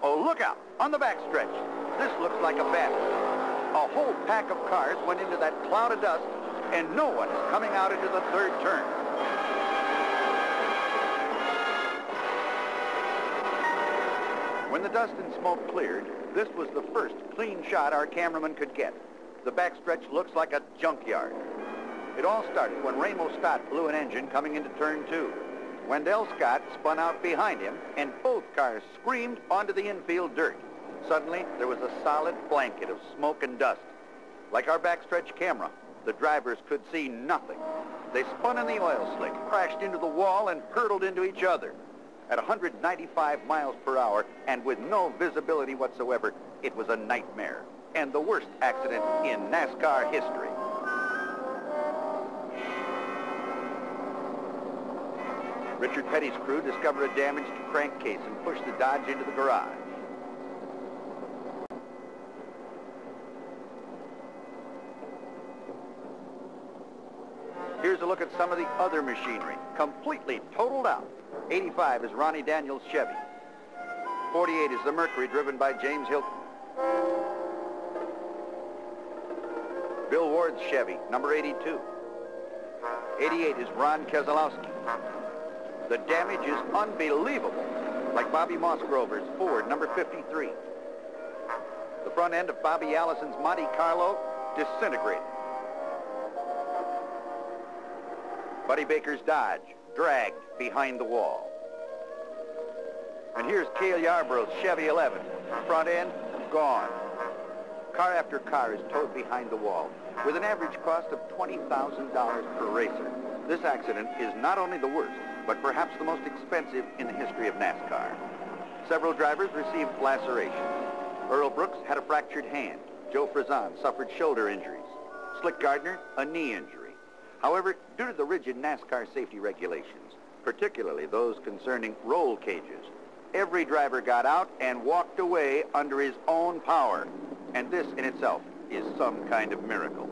Uh-oh, look out! On the backstretch. This looks like a battle. A whole pack of cars went into that cloud of dust, and no one is coming out into the third turn. When the dust and smoke cleared, this was the first clean shot our cameraman could get. The backstretch looks like a junkyard. It all started when Ramo Stott blew an engine coming into turn two. Wendell Scott spun out behind him, and both cars screamed onto the infield dirt. Suddenly, there was a solid blanket of smoke and dust. Like our backstretch camera, the drivers could see nothing. They spun in the oil slick, crashed into the wall, and hurtled into each other. At 195 miles per hour and with no visibility whatsoever, it was a nightmare and the worst accident in NASCAR history. Richard Petty's crew discovered a damaged crankcase and pushed the Dodge into the garage. Here's a look at some of the other machinery, completely totaled out. 85 is Ronnie Daniels Chevy. 48 is the Mercury driven by James Hylton. Bill Ward's Chevy, number 82. 88 is Ron Keselowski. The damage is unbelievable, like Bobby Mausgrover's Ford, number 53. The front end of Bobby Allison's Monte Carlo disintegrated. Buddy Baker's Dodge, dragged behind the wall. And here's Cale Yarborough's Chevy 11. Front end, gone. Car after car is towed behind the wall with an average cost of $20,000 per racer. This accident is not only the worst, but perhaps the most expensive in the history of NASCAR. Several drivers received lacerations. Earl Brooks had a fractured hand. Joe Frasson suffered shoulder injuries. Slick Gardner, a knee injury. However, due to the rigid NASCAR safety regulations, particularly those concerning roll cages, every driver got out and walked away under his own power. And this in itself is some kind of miracle.